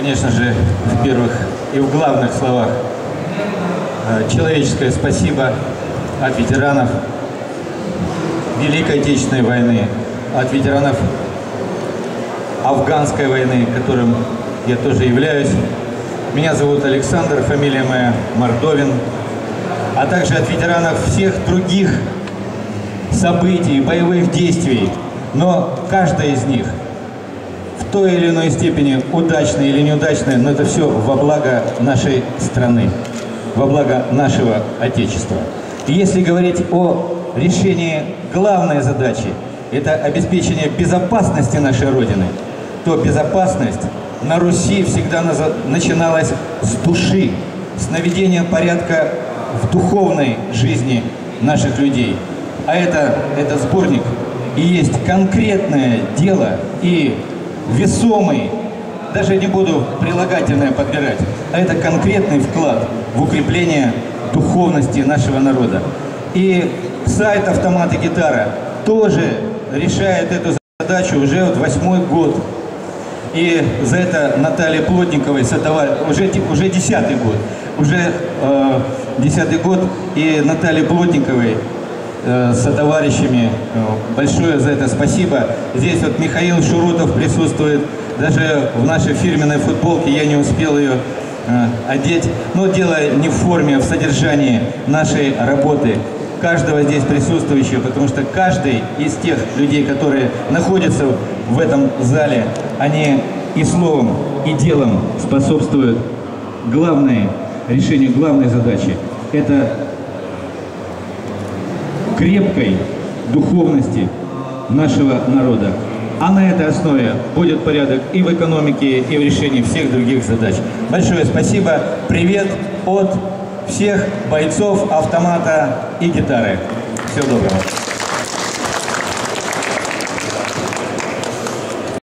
конечно же, в первых и в главных словах э, человеческое спасибо от ветеранов Великой Отечественной войны, от ветеранов афганской войны, которым я тоже являюсь. Меня зовут Александр, фамилия моя Мордовин, а также от ветеранов всех других событий, боевых действий. Но каждая из них в той или иной степени удачная или неудачная, но это все во благо нашей страны, во благо нашего Отечества. И если говорить о решении главной задачи, это обеспечение безопасности нашей Родины, то безопасность на Руси всегда начиналась с души, с наведения порядка в духовной жизни наших людей. А это, этот сборник и есть конкретное дело и весомый, даже не буду прилагательное подбирать, а это конкретный вклад в укрепление духовности нашего народа. И сайт «Автомат и гитара» тоже решает эту задачу уже вот восьмой год. И за это Наталья Плотниковой, уже, уже десятый год, уже э, десятый год, и Наталья Плотниковой со товарищами э, большое за это спасибо. Здесь вот Михаил Шурутов присутствует, даже в нашей фирменной футболке я не успел ее э, одеть. Но дело не в форме, а в содержании нашей работы каждого здесь присутствующего, потому что каждый из тех людей, которые находятся в этом зале, они и словом, и делом способствуют главной, решению главной задачи. Это крепкой духовности нашего народа. А на этой основе будет порядок и в экономике, и в решении всех других задач. Большое спасибо. Привет от всех бойцов автомата и гитары. Всего доброго.